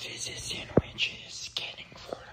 This sandwich is getting for